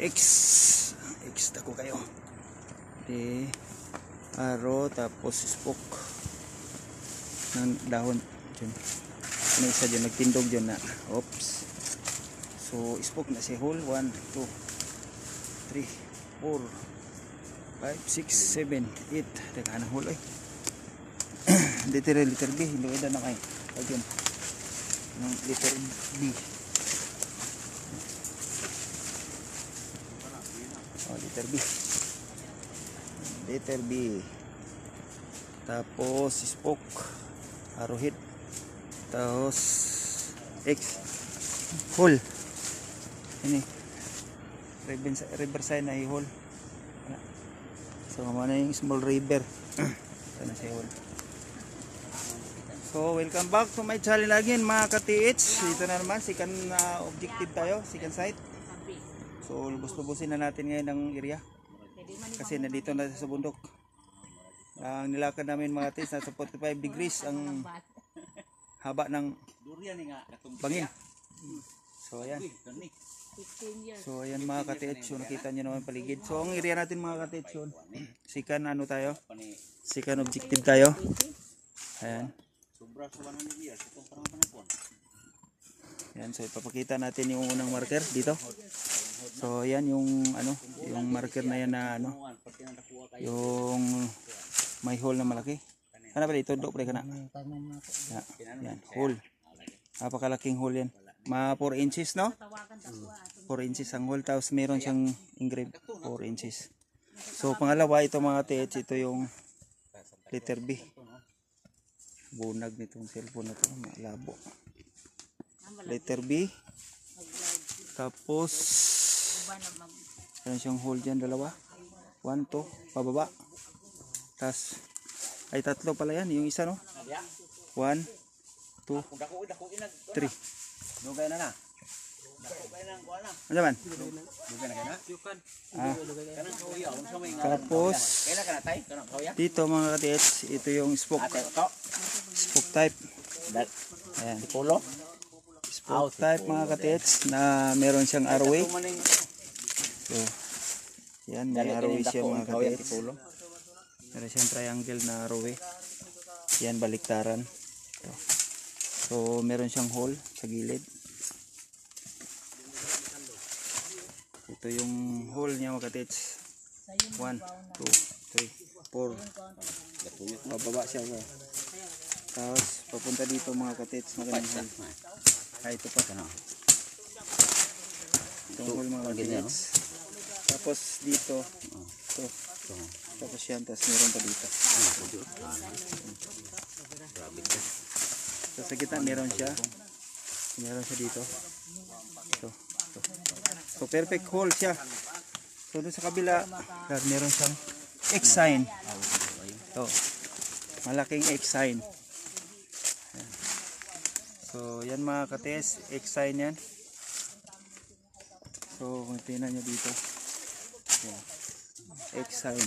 X. X dako kayo. Di aro tapos spoke ng dahon dyan. Ano isa dyan nagtindog dyan na. Oops. So spoke na si hole 1 2 3 4 5 6 7 8 Teka na hole ay. Rin liter B. Hindi na kay. Lagyan. Ng liter B. Liter B. Liter B. Tapos spoke. Arrowhead. Tapos X. Hole. Ini. River, river na i-hole. So, mana yung small river. Ito na siya hole. So, welcome back to my channel again mga ka-TH. Dito na naman, second uh, objective tayo, second site. So, lubos-lubusin na natin ngayon ang area. Kasi nandito na sa bundok. Ang nilakad namin mga tis, nasa 45 degrees ang haba ng bangin. So, ayan. So, ayan mga ka-TH. So, nakita nyo naman paligid. So, ang area natin mga yun. Second ano tayo? Second objective tayo. Ayan. Yan, so ipapakita natin yung unang marker dito. So yan yung ano, yung marker na yan na ano, yung may hole na malaki. Ano ba ito? Dok, ka na. Yan, yan, hole. Napakalaking hole yan. Mga 4 inches, no? 4 inches ang hole. Tapos meron siyang engraved 4 inches. So pangalawa, ito mga TH, ito yung letter B. Bunag nitong cellphone na to, malabo. Letter B. Tapos, meron siyang hole dyan, dalawa. One, two, pababa. Tapos, ay tatlo pala yan, yung isa no? One, two, three. Dugay na na. Ano man? Dugay na kana. Ah, tapos, Kailan kana tay? Kanang kauya. dito mga katits, ito yung spoke, spoke type. Ayan, spoke type mga katits na meron siyang arrowway. Maning So, yan, may arrowway siya mga pulo. Meron siyang triangle na arrowway. Yan, baliktaran. Ito. So, meron siyang hole sa gilid. Ito yung hole niya mga katits. 1, 2, 3, 4. Pababa siya. Tapos, papunta dito mga katits. Magaling hole. Ah, ito pa. Itong hole mga katits. Tapos dito. Ito. Tapos yan. Tapos meron pa dito. So, sa gitna meron siya. Meron siya dito. Ito. Ito. So perfect hole siya. So doon sa kabila, meron siyang X sign. Ito. Malaking X sign. So yan mga kates, X sign yan. So kung tingnan nyo dito. Ayan. X sign.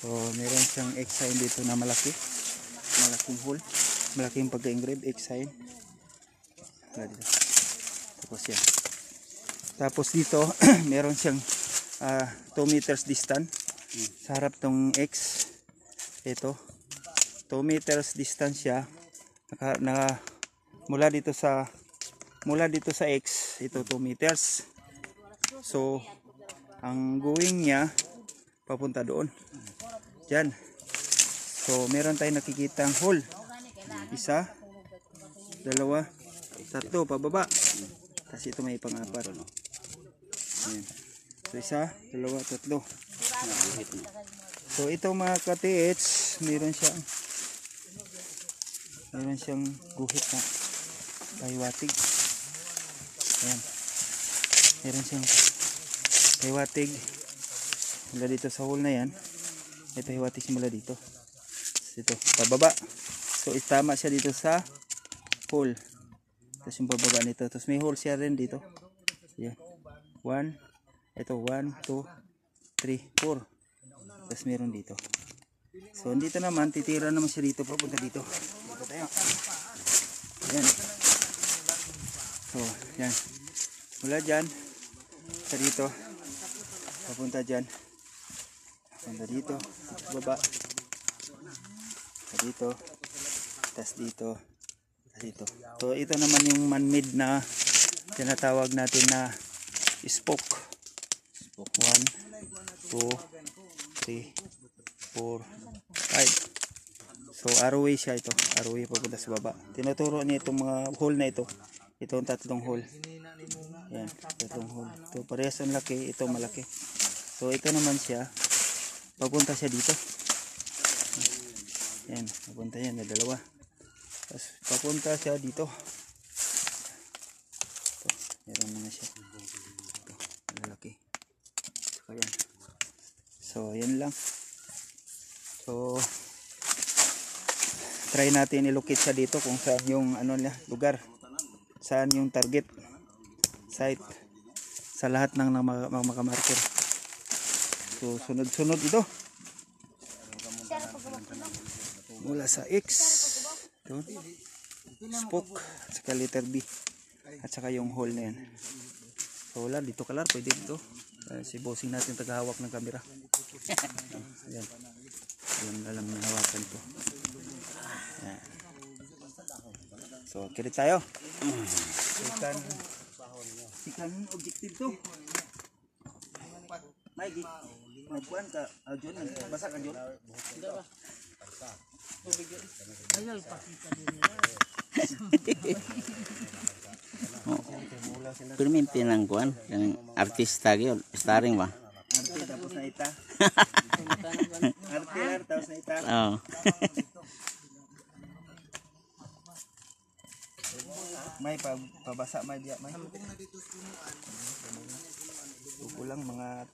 So meron siyang X sign dito na malaki. Malaking hole. Malaking pagka-engrave X sign. Wala dito. Tapos yan. Tapos dito, meron siyang 2 meters distant. Sa harap tong X. Ito. 2 meters distance siya. Naka, naka, mula dito sa mula dito sa X, ito 2 meters. So, ang going niya papunta doon. Diyan. So, meron tayong nakikitang hole. Isa, dalawa, tatlo, pababa. Kasi ito may pang-apat. Ayan. So, isa, dalawa, tatlo. So, ito mga ka-TH, meron siyang meron siyang guhit na kaywatig. Ayan. Meron siyang kaywatig. Mula dito sa hole na yan. Ito hiwatig simula dito. Ito, pababa. So, itama siya dito sa hole. Tapos yung bababa nito. Tapos may hole siya rin dito. Yan. One. Ito, one, two, three, four. Tapos meron dito. So, dito naman, titira naman siya dito. Papunta dito. Tayo. Ayan. So, yan. Mula dyan, sa dito, papunta dyan, papunta dito, baba, sa dito, tas dito, tas dito. So, ito naman yung man-made na tinatawag natin na spoke. Spoke 1, 2, 3, 4, 5. So arrowway siya ito. Arrowway papunta sa baba. Tinuturo niya itong mga hole na ito. Itong tatlong hole. Yan, tatlong hole. Ito parehas ang laki, ito malaki. So ito naman siya. Papunta siya dito. Yan, papunta yan na dalawa. Tapos papunta siya dito. Ito, meron na siya. Ito, malalaki. Saka yan. So, yan lang. So, try natin ilocate siya dito kung saan yung ano niya, lugar. Saan yung target site sa lahat ng, mga, makamarker. So, sunod-sunod ito. Mula sa X. Ito. Spoke. At saka letter B. At saka yung hole na yan. So, wala. Dito ka lang. Pwede dito. Si bossing natin tagahawak ng camera. Ayan. Alam alam na hawakan ko. So, kirit tayo. Ikan. Ikan objective to. May gi. Magkuhan ka. Jun, basa ka Jun. Pero may pinangkuan, yung artista gyud, starring ba? Arte tapos na ita. Arte tapos na ita. Oo. May pa, pabasa may diya may. Tuko lang mga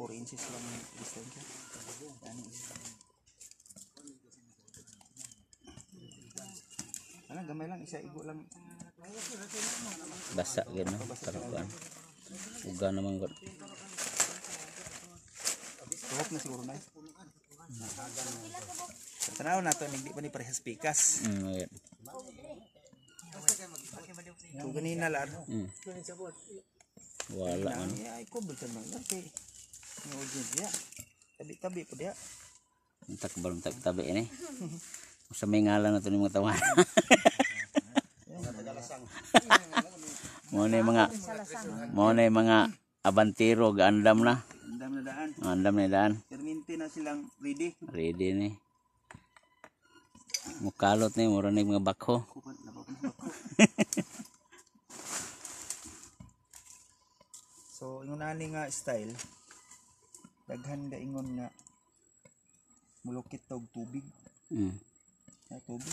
4 inches lang distansya. Yan. Ano, gamay lang, isa igo lang. Basa gyud no, para kuan. Uga naman gud. Tuhok na siguro na. Tanaw na to, hindi pa ni parehas pikas. Mm, ayun. So, ganina lang. Mm. Wala man. Ay, ay, kubol ka man. Okay. Yung audience diya. Tabi-tabi po diya. Untak balong tak tabi ini. Sa may ngalan na to ni mga tawanan. Mo na mga mo na mga abantiro gaandam na. Ang dami na daan. Andam na daan. Perminti na silang ready. Ready ni. Mukalot ni mura na mga bakho. Na so, ingon ani nga style, daghan ga ingon nga mulukit tog tubig. Mm. Ay, tubig.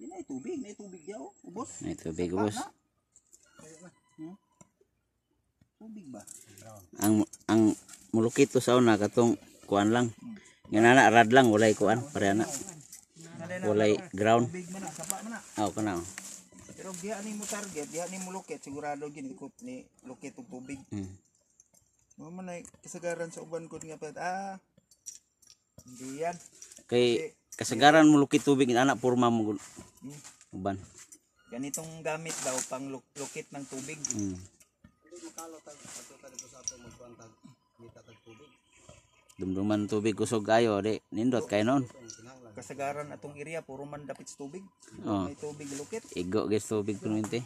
Di na tubig, na tubig yaw, ubos. May tubig boss. Tubig ba? Ang ang mulukit to sa una katong kuan lang. Nga na rad lang walay kuan pareha na. Walay ground. Man na. Aw kana. oh. Pero diha ni mo target, diha ni mo lukit, sigurado gini ko ni lukit og tubig. Mm. Mo man ay kasagaran sa uban ko nga pet. Ah. Hindi yan. Kay kasagaran mulukit tubig anak porma mo. Hmm. Uban. Ganitong gamit daw pang luk- lukit ng tubig. Mm. Dumduman tubig kusog ayo di nindot kay non. Kasagaran atong area puro man dapit sa tubig. Oh. May tubig lukit. Igo guys tubig perminti.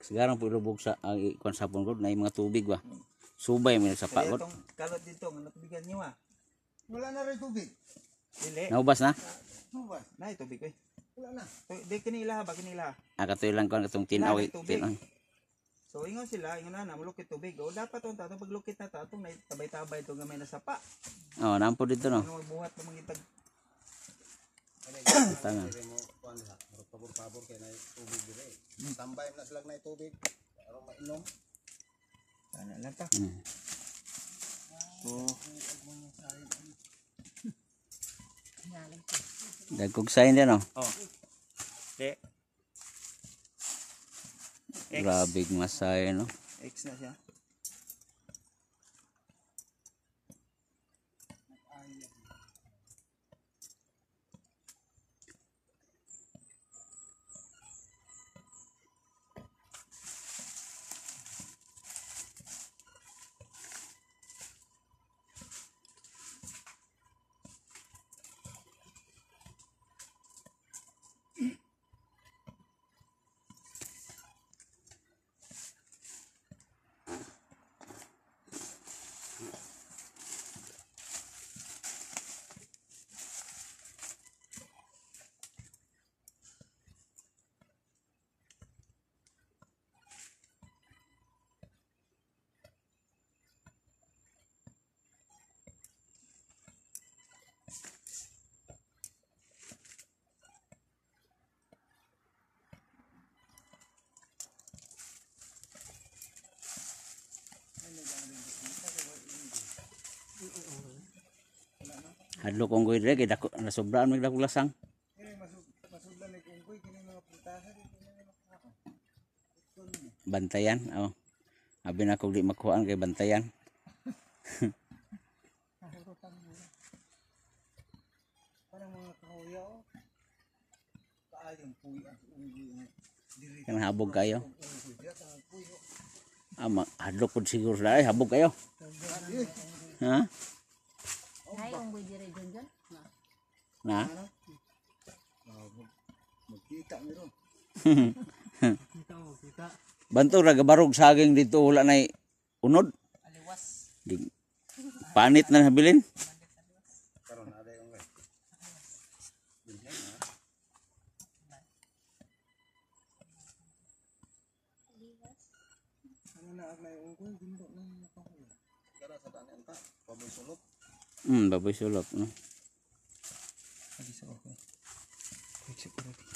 Kasagaran po ilubog sa ang kuan sapon ko na yung mga tubig ba. Subay mo sa Kaya pakot. itong kalot dito nga natubigan niyo ah. Wala na rin tubig. Dili. Naubas na? No ba? Na tubig ko. Wala na. Di kinila ba kinila. Ah, katoy lang kuan katong tinaw. Tinaw. So ingon sila, ingon na na mulukit tubig. O dapat on tatong paglukit na tatong tabay-tabay to gamay na sapa. Oh, nampo dito no. Ano magbuhat pa mangitag Tangan. Tambay na sila na tubig. Para mainom. ano lang ta. So Dagkog sign din no. oh. De. X. Grabe masay no. X na siya. Hadlo kong goy dire kay dako nasobraan mig dako lasang. Bantayan, oh. Abi na kog di makuhaan kay bantayan. Kan habog kayo. Ah, ma- hadlo pod siguro. Ay, habog kayo. Ha? Ay, unggoy dire John John. Na? Na. Magkita meron. Kita mo, kita. Banto ra gabarog saging dito wala na unod. Aliwas. Di, panit na habilin. Hmm, baboy sulok. No? Lagi sa okay. Quick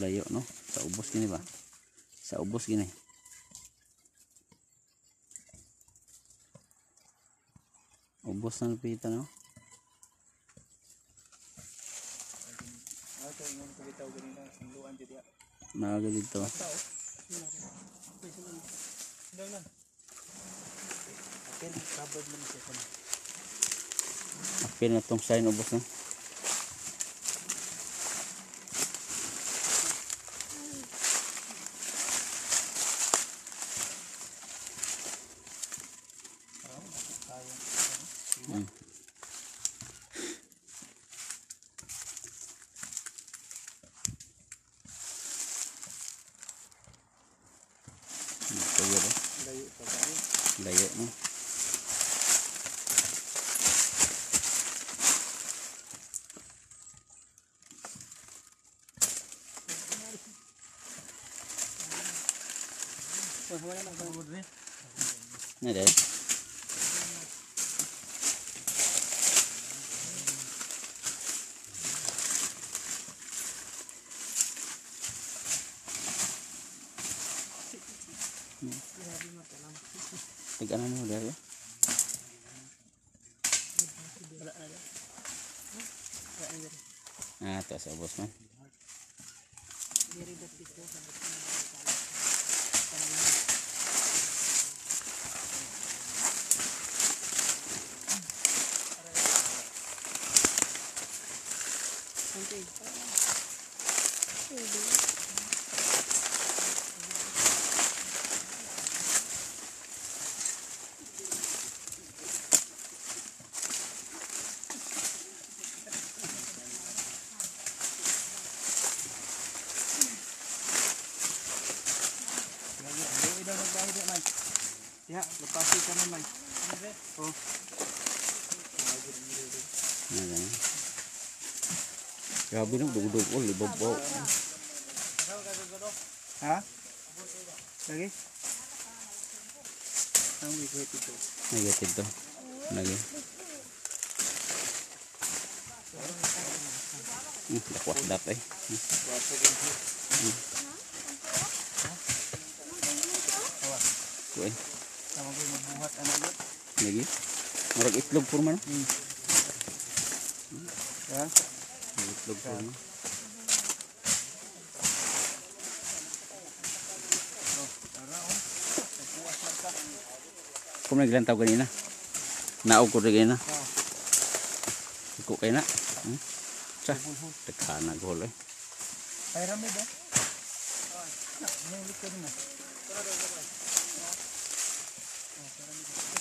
Layo no. Sa ubos gini ba? Sa ubos gini. Ubos na pita no. Sunduan dito. Apil na tong sign ubos na. Hmm. Layo ba? Layo pa tayo. Layo no. Oh, wala na kang wood rin. Na dahil. Tignan mo dahil. Ah, ito sa ubos man. Layo. Layo daw nagbahay di man. Ya, lepasi ka naman. Oh. Na ganyan. Grabe no, dugdug ul, ibabaw. Ha? Lagi? Ang wait ito. Negative to. Lagi. Hmm, dakwat dap eh. Hmm. Kuy. Tama ko'y magbuhat ano yun. Lagi. Murag itlog pur man. Ha? Itlog pur man. Tara oh. Nagbuhat man ka. Kung naglantaw kanina. Naog ko rin na. Ah. Iko kay na. Hmm? Sa. Tekana gol eh. Ay rami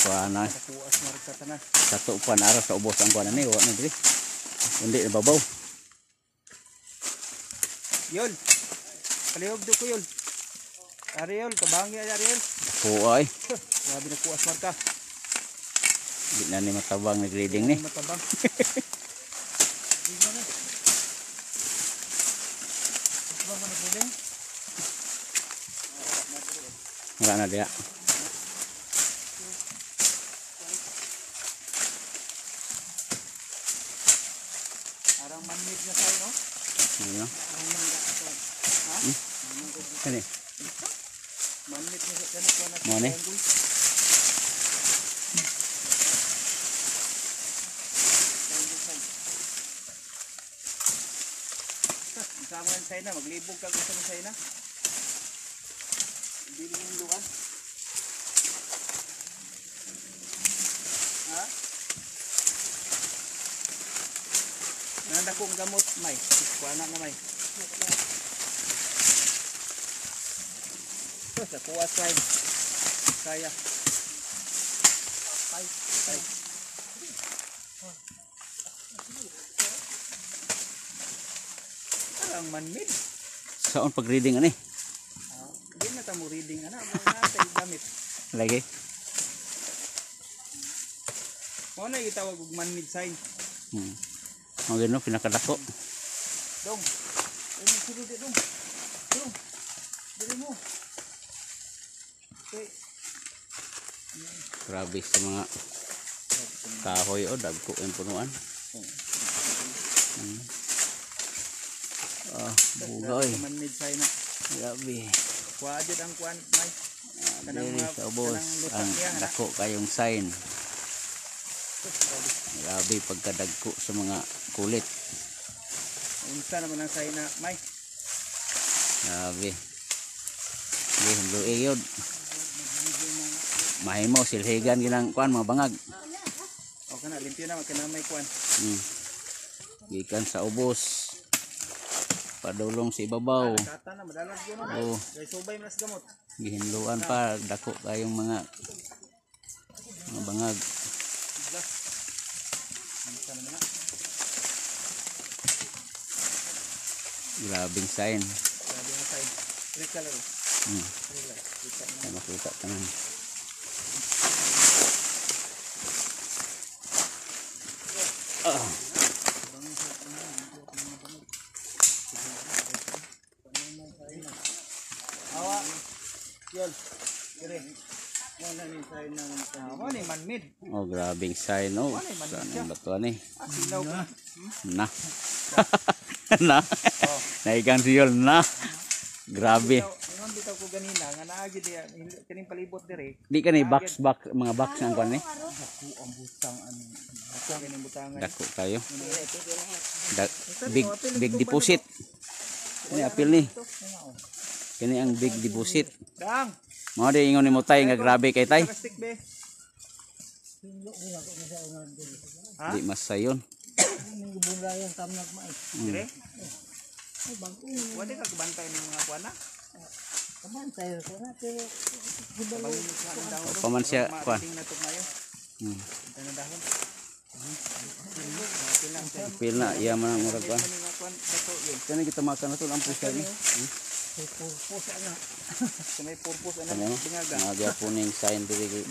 kuana. Kuas marka tanan. Sato pa na sa ubos ang kuana ni. Wa na diri. Hindi nababaw. Yol. Kalihog do ko yol. Ariel, kabangi ay Ariel. Kuay. Grabe na kuas marka. Di na ni matabang nag-reading ni. Matabang. Di mo na. Matabang mo nagbiling? Wala na diya. Arang manmid na tayo, no? Ano? Ha? Kani. Manmid na sa kanak ko na. Mo ni? Sama ng China, maglibog ka gusto ng China. Hindi yung luwan. Ha? Nanda kong gamot, may. Kuha na may. Sa kuha side. Kaya. Ay, ay. Parang manmid. Saan pag-reading ani? Ah, Hindi na tamo reading ana, tay gamit. Lagi. Mo na itawag og man-made sign. Hmm. Ang gano pinakadako. Dong. Mo silo di dong. Dong. Dili mo. Okay. Grabe sa mga kahoy o dagko yung punuan. Hmm. Ah, buga oy. Man-made sign na. Grabe. Kuha jud ang. Kanang Dili mga sa ubos. kanang lutang Ang dako kayong sign. Grabe pagkadagko sa mga kulit. Unsa naman ang sign na, may. Grabe. Hindi, luig yun. Mahimo, silhigan ginang kuan mga bangag. O kana limpyo na kana may kuan. Hmm. Gikan sa ubos. Padulong yun na. Oh, gihinluan pa dako kayong mga mga bangag. Grabing sign. Grabe ang sign. Click ka lang. Hmm. Lang. Click ka na. Ay makita. Ah. Awa. Yol. Dire. Mo na ni sign na mo. Oh, grabing sign. Oh, saan ang bato ni? Ah, ka. Na. na. Naikan si Yol na. Grabe. Ingon bitaw ko ganina nga naa gid diya kining palibot dire. Di ka ni box box mga box ang kuan ni. Ako ang butang ano. Ako kining butangan. Dako tayo. Da, big big deposit. Kani apil ni. Kani ang big deposit. Dang. Mao di ingon ni mo tay nga grabe kay tay. Plastic be. Di masayon. Dire. Wala ka kabantay ng mga kuana. Kabantay ko na pero Kabantay ng dahon. Pa man siya kuan. Mating na to mayo. Hmm. Ito na dahon. Mapil lang siya. Apil na iya man ang murag kuan. Ano nga kuan? kuan dato yun. Kani kita makan na to ang pusa ni. May purpose ana. Sa may purpose ana Kani bingaga. mga gapuning sign diri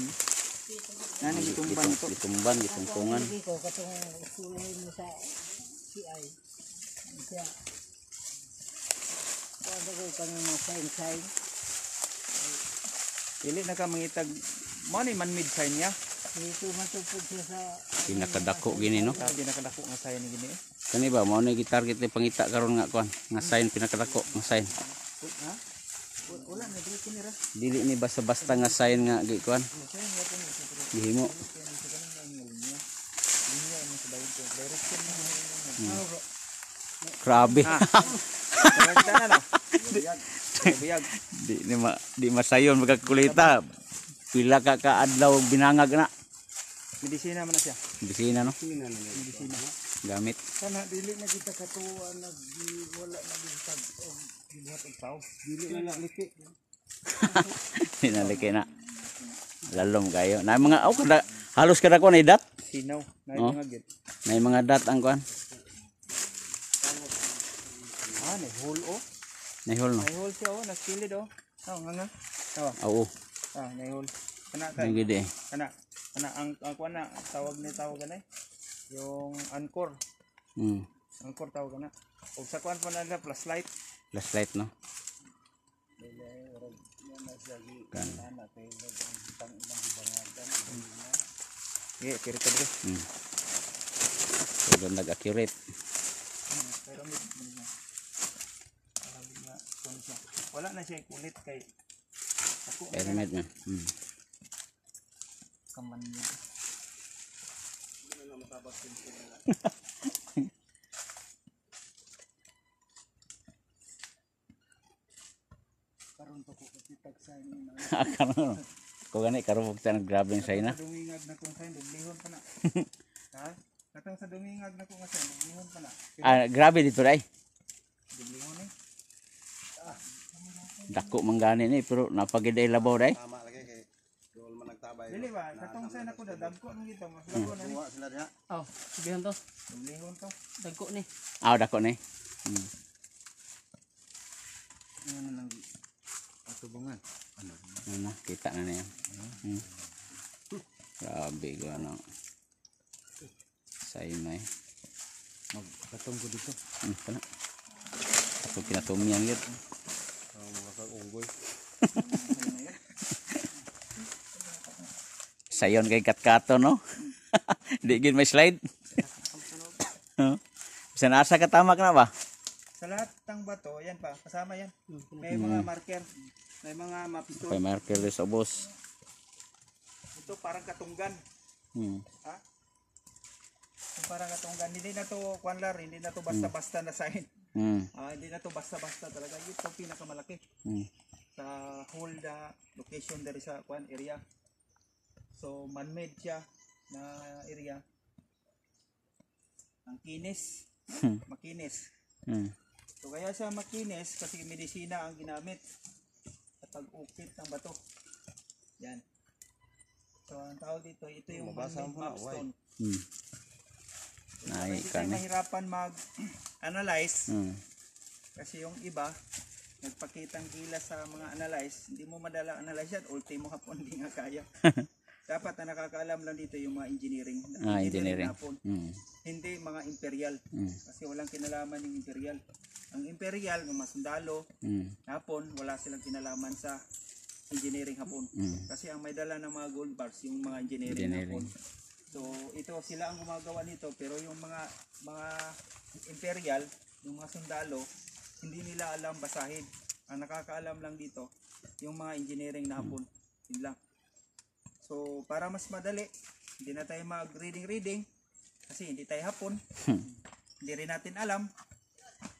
Nani gitumban ito. gitumban gitungtungan. ko katong sulahin mo sa CI. Siya. Kung ko kang mga sign-sign. Dili na ka mangitag mo ni man mid sign niya. Dito matupod siya sa Pinakadako gini no. Sabi nakadako nga sign ni gini. Kani ba mao ni gitarget ni pangita karon nga kuan nga sign pinakadako nga sign. Ha? Wala na dili kini ra. Dili ni basta-basta nga sign nga gi kuan. Gihimo. Grabe. Biyag. di ni ma di masayon magkakulita. Pila ka ka adlaw binangag na. Medisina man siya. Bisina no. Medisina. Gamit. kana dili na kita katuwa nag wala na gitag Dili na. Lalom kayo. Na mga oh, kada, halos kada ko na dat. Sinaw. Na Oh. mga gid. Na mga dat ang kuan. Ah, ni hole oh. Nahol no. May hole siya oh. Naskilid oh. Oh, nga nga. Tawa. Oo. Ah, may hole. Kana kay. Ang gidi. Kana. Kana ang ang kuan na tawag ni tawag na Yung anchor. Hmm. Anchor tawag na. Og sa kuan pa na plus light. Flashlight no. Kan. Yeah, kiri dre. Hmm. So, doon. Pero nga kuan siya. Wala na siya kulit kay ako Pyramid na. Hmm. kaman niya. Karon pa ko kapitag sa inyo na. Karon. Ko gani karon kita grabe sa ina. Dumingag na kung sign, dublihon pa na. ha? Katong sa dumingag na ko nga sign, dublihon pa na. Ah, grabe dito dai. Dublihon eh. Dako manggani ni pero napagiday labaw dai. Tama lagi kay dool man nagtabay. Dili ba? Katong sign ako da dagko nang gito, mas dagko na ni. Sila diha. Oh, sige to. Dublihon to. Dagko ni. Ah, dako ni. Hmm. Ano nang atubungan. Ano? Ano na, kita na niya. Hmm. Grabe ko ano. Say may. Magkatong ko dito. Hmm, kana. Ako kinatumian gid. Ang mga kag-unggoy. Sayon kay katkato no. Di gid may slide. Bisa nasa katamak na ba? Sa lahat ng bato, yan pa, kasama yan. May mga marker, may mga mapistol. Kay marker sa boss. Ito parang katunggan. Hmm. Ha? Ito parang katunggan. Hindi na to, kwanlar, hindi na to basta-basta na sign. Hmm. Ah, hindi na to basta-basta talaga. Ito pinakamalaki Hmm. sa whole the location dari sa kwan area. So man-made siya na area. Ang kinis, makinis. Hmm. So kaya siya makinis kasi medisina ang ginamit sa pag-ukit ng bato. Yan. So ang tawag dito, ito yung Mabasa man-made mo na, mapstone. Hmm. Nai Hindi ka tayo ni. mahirapan mag-analyze Hmm. kasi yung iba nagpakitang gila sa mga analyze, hindi mo madala analyze yan, ultimo hapon hindi nga kaya. Dapat na nakakaalam lang dito yung mga engineering. Ah, engineering. hapon. Hmm. Hindi mga imperial. Hmm. Kasi walang kinalaman yung imperial. Ang imperial, ng mga sundalo, Hmm. hapon, wala silang kinalaman sa engineering hapon. Hmm. Kasi ang may dala ng mga gold bars, yung mga engineering, Engineering. hapon. So, ito sila ang gumagawa nito, pero yung mga mga imperial, yung mga sundalo, hindi nila alam basahin. Ang nakakaalam lang dito, yung mga engineering na hapon. Yun lang. So, para mas madali, hindi na tayo mag-reading-reading, kasi hindi tayo hapon. hindi rin natin alam.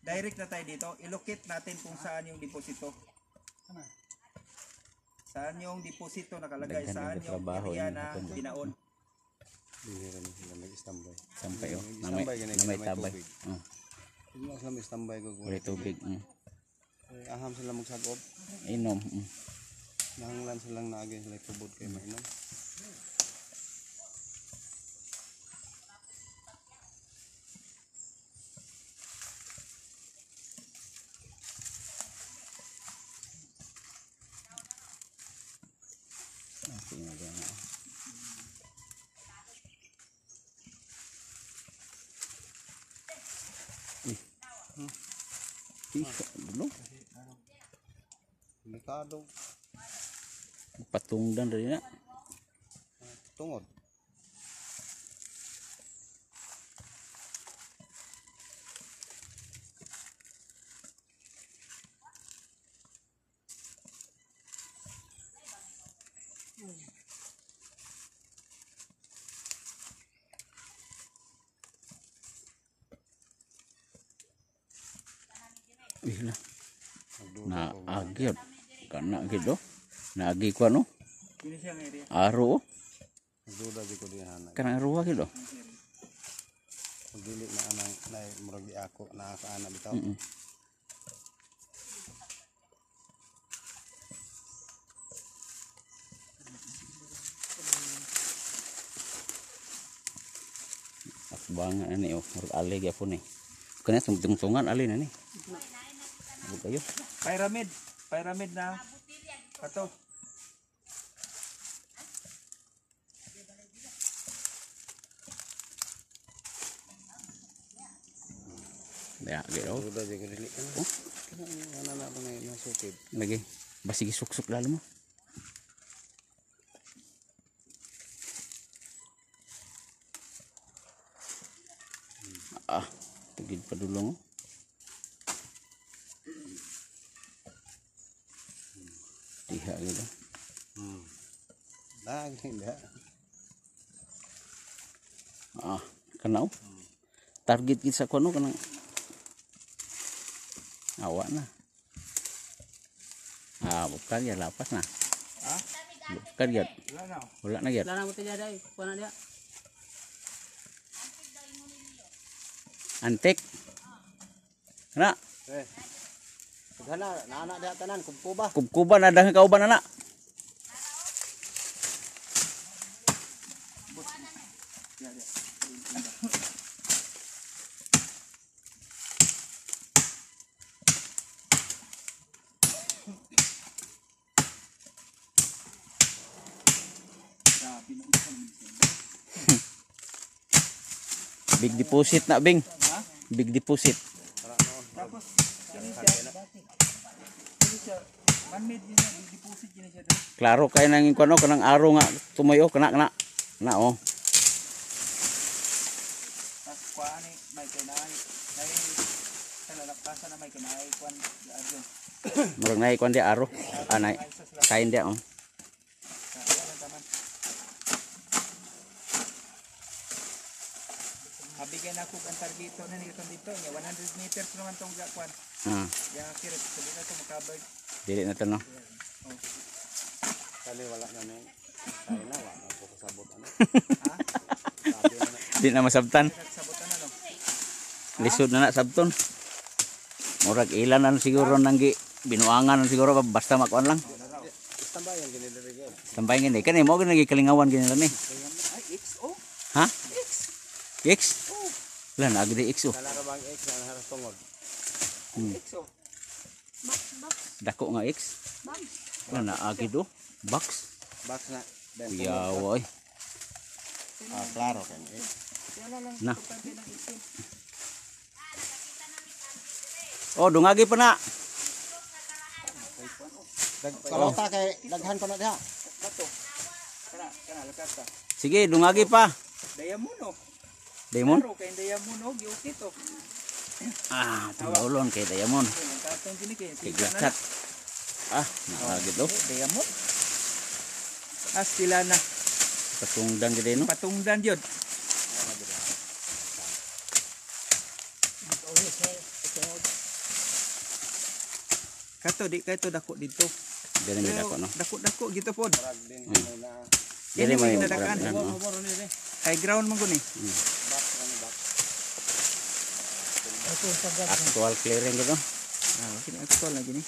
Direct na tayo dito, ilocate natin kung saan yung deposito. Saan yung deposito nakalagay, saan ng yung trabaho area na binaon. Hindi rin sila nag-standby. Oh. May, Standby ganun, na may may tabay. Oh. Hindi mo sila mag-standby ko. Wala tubig. Hmm. Eh, Aham sila magsagop. Inom. Hmm. Nanglan silang naagay sila ipubod kay mainom. Ih, belum. Delikado. Patungdan rin na. Tungod. Ih lah. Na agyod. Kana gid do. Naagi ko ano? Ini siya ang area. Aro. oh. Duda di ko din hanay. Kanang aro gid do. Pag dili na anang na murag di ako na sa ana bitaw. Mm. Akbangan ani oh, murag ali gyapon ni. Kana tungtungan ali na ni. Ano kayo? Pyramid. Pyramid na. Kato. Daya gid oh. Duda di ko dili ka na. Ano na ba na nasukid? Lagi. Basig suksok lalo mo. Ah, tugid pa dulong. oh. Diha gid. oh. Hmm. Lagi da. Ah, kanaw. Target gid sa kuno kanang awa na. Ah, bukan ya lapas na. Ha? Bukan ya. Wala na. Wala na ya. Lana mo tiya day, kuha na dia. Antek. Kana, Eh. Gana na ana diha tanan kumpuba. kubkuban ada kauban anak. Big deposit na bing. Big deposit. Tapos, ini siya. Ini siya. Man-made siya. Deposit siya. Klaro kay nang kuno kanang aro nga tumayo kana kana. Na oh. Tapos kuhaan eh. May kinay. May sa lalakpasan na may kinay. Kuhaan. Adyon. Murag nay kuan dia aro. Anay. Sa sila. Kain dia oh. Kaya lang taman. Mabigyan ako ang targeto na nito dito. Nga 100 meters naman itong kuhaan. Ah, Yang akhir, sabi na ito makabar. dili na to no. Kali wala na ni. Kaya na wala ko kasabot ano. Ha? Di na masabtan. Sabutan na no. Lisod na na sabton. Murag ilan na siguro nang gi binuangan siguro ba- basta makuan lang. Istambay ang ginilirigay. Tambay ngini kani mo gani kalingawan gini ni. XO. Ha? X. Lan agi di X oh. Kana bang X na harap tungod. XO. Dako nga X. Lan na agi do. Box. Box na. Kuyaw oy. Ah, klaro kan X. Na. Oh, dungagi pa na. Dag kalota kay daghan pa na diha. Kato. Kana, kana, lakata. Sige, dungagi pa. Dayamuno. Demon. Klaro kay Dayamuno, giukit oh. Ah, tulolon kay Diamond. Ang katong gini kay Kay Glacat. Ah, naagit do. Dayamon. Ah, sila na. Patungdan gid no. Patungdan yun. Kato, di kayo to dako dito. Dili mi dako no. Dako-dako, gito po. Rag din ano na Dili mo yung nadakan. no. High ground man guni. box ano box. Actual clearing gid no. Ah, kini actual lagi ni.